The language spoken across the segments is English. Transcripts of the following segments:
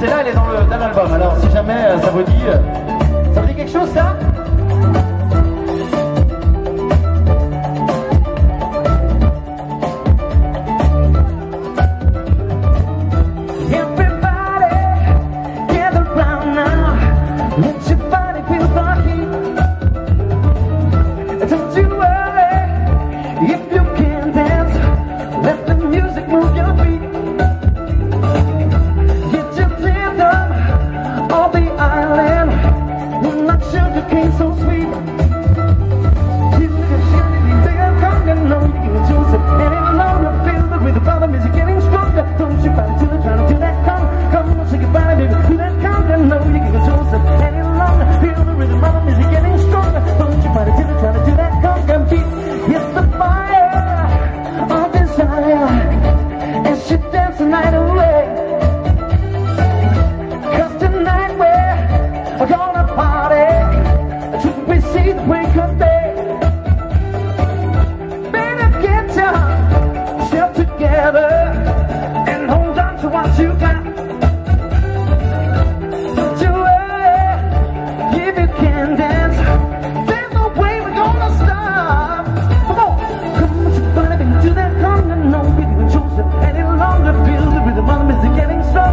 Celle-là, elle est dans l'album. Alors, si jamais euh, ça vous dit. euh, Ça vous dit quelque chose, ça? tonight away. Cause tonight we're gonna party till we see the break of day. Better get yourself together.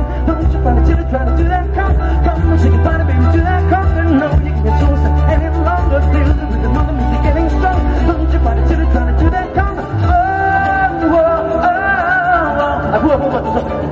come Don't you. wanna do it, try to do that come Come on, shake your baby, do that come no, you can't do this any longer Feel the rhythm of the getting strong Don't you wanna do it, try to do that come oh, oh, oh, oh,